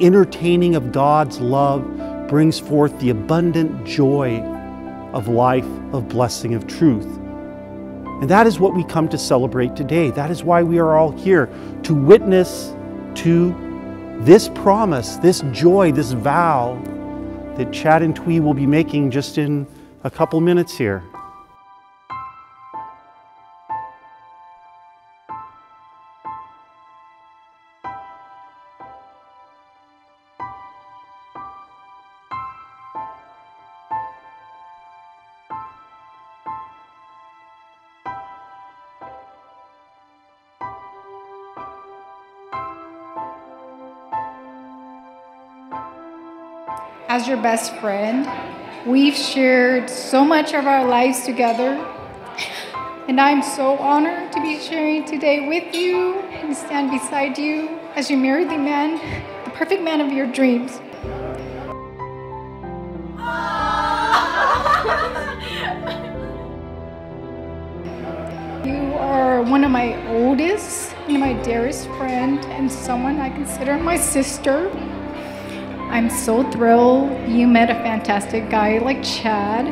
entertaining of God's love brings forth the abundant joy of life, of blessing, of truth. And that is what we come to celebrate today. That is why we are all here to witness to this promise, this joy, this vow that Chad and Thuy will be making just in a couple minutes here. As your best friend. We've shared so much of our lives together. And I'm so honored to be sharing today with you and stand beside you as you marry the man, the perfect man of your dreams. You are one of my oldest, of my dearest friend, and someone I consider my sister. I'm so thrilled you met a fantastic guy like Chad.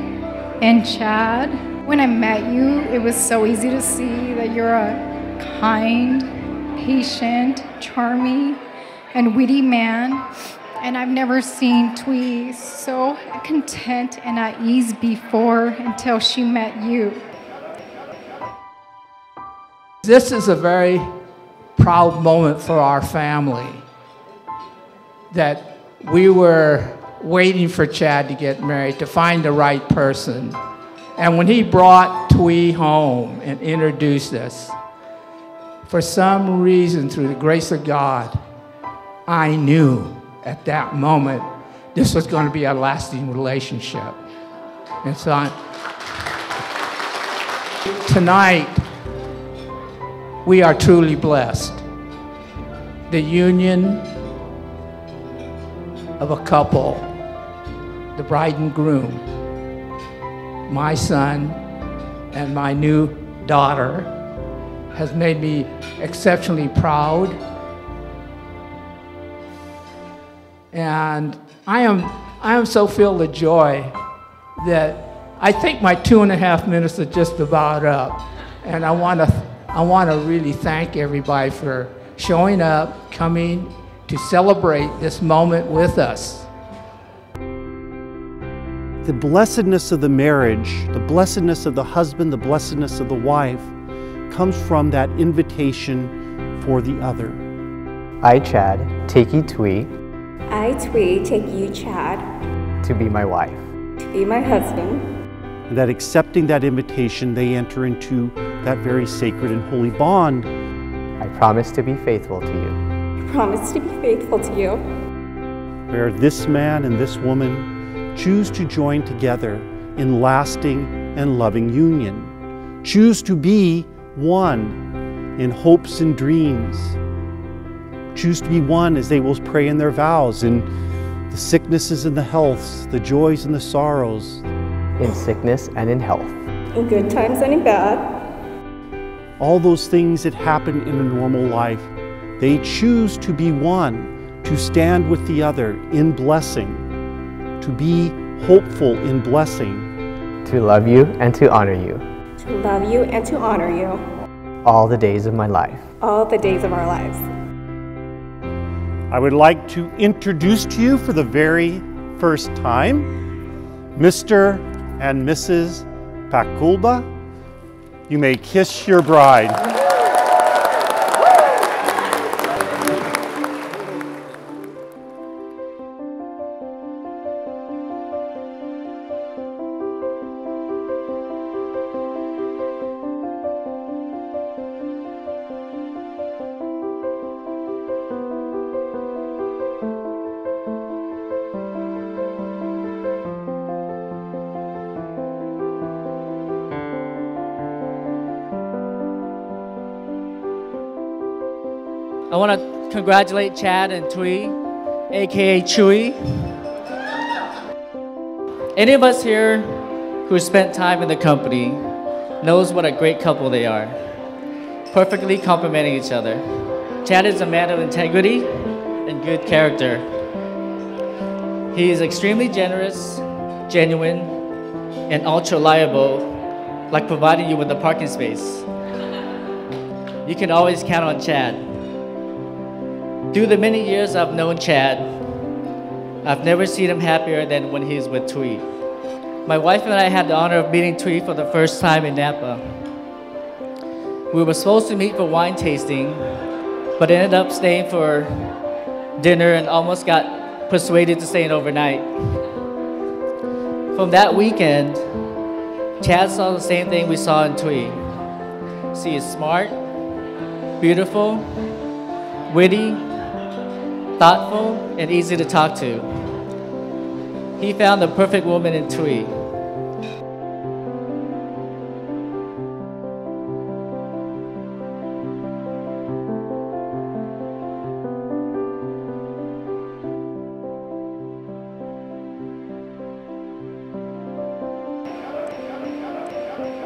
And Chad, when I met you, it was so easy to see that you're a kind, patient, charming, and witty man. And I've never seen Thuy so content and at ease before until she met you. This is a very proud moment for our family that we were waiting for Chad to get married, to find the right person. And when he brought Thuy home and introduced us, for some reason, through the grace of God, I knew at that moment this was going to be a lasting relationship. And so I, tonight, we are truly blessed. The union of a couple, the bride and groom, my son and my new daughter, has made me exceptionally proud. And I am, I am so filled with joy that I think my two and a half minutes are just about up. And I want to I want to really thank everybody for showing up, coming, to celebrate this moment with us. The blessedness of the marriage, the blessedness of the husband, the blessedness of the wife comes from that invitation for the other. I, Chad, take you, Thuy. I, Thuy, take you, Chad. To be my wife. To be my husband. And that accepting that invitation, they enter into that very sacred and holy bond. I promise to be faithful to you promise to be faithful to you. Where this man and this woman choose to join together in lasting and loving union, choose to be one in hopes and dreams, choose to be one as they will pray in their vows in the sicknesses and the healths, the joys and the sorrows. In sickness and in health. In good times and in bad. All those things that happen in a normal life they choose to be one, to stand with the other in blessing, to be hopeful in blessing. To love you and to honor you. To love you and to honor you. All the days of my life. All the days of our lives. I would like to introduce to you for the very first time Mr. and Mrs. Pakulba. You may kiss your bride. I want to congratulate Chad and Thuy, aka Chewy. Any of us here who spent time in the company knows what a great couple they are, perfectly complementing each other. Chad is a man of integrity and good character. He is extremely generous, genuine, and ultra reliable, like providing you with a parking space. You can always count on Chad. Through the many years I've known Chad, I've never seen him happier than when he's with Thuy. My wife and I had the honor of meeting Thuy for the first time in Napa. We were supposed to meet for wine tasting, but ended up staying for dinner and almost got persuaded to stay in overnight. From that weekend, Chad saw the same thing we saw in Thuy. She is smart, beautiful, witty, thoughtful, and easy to talk to. He found the perfect woman in Thuy.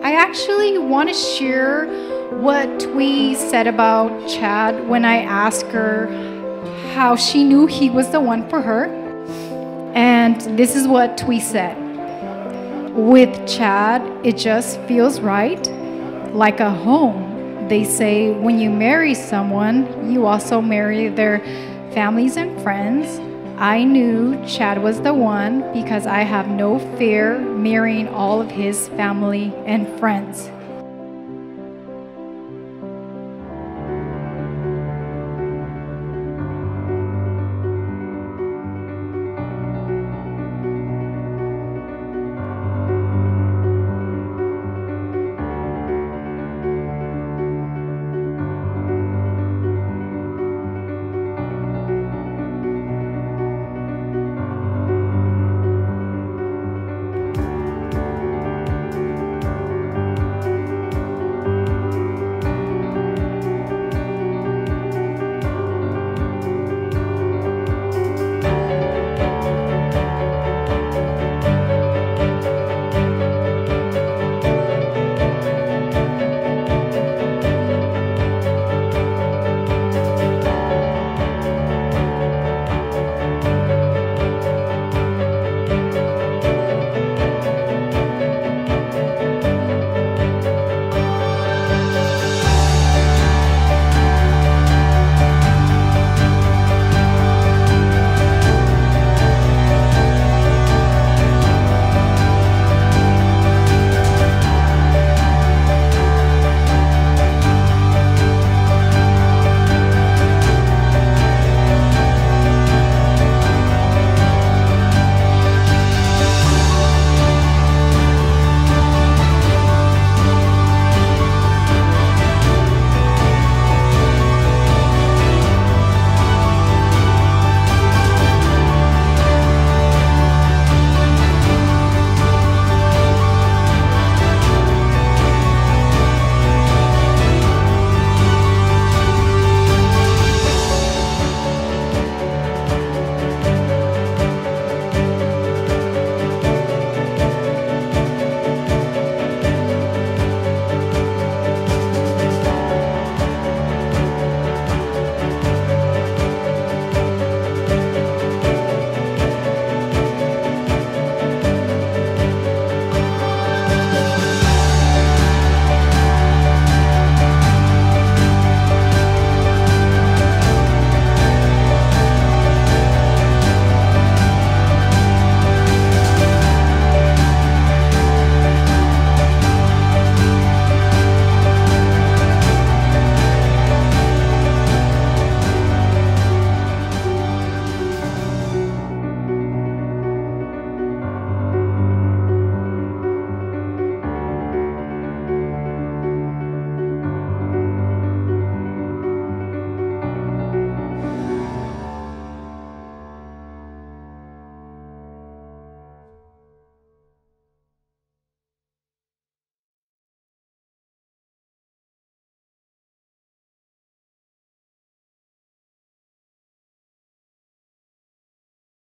I actually want to share what we said about Chad when I asked her how she knew he was the one for her. And this is what we said. With Chad, it just feels right, like a home. They say when you marry someone, you also marry their families and friends. I knew Chad was the one because I have no fear marrying all of his family and friends.